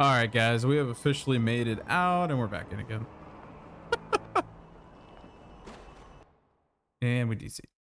All right, guys, we have officially made it out and we're back in again. and we DC.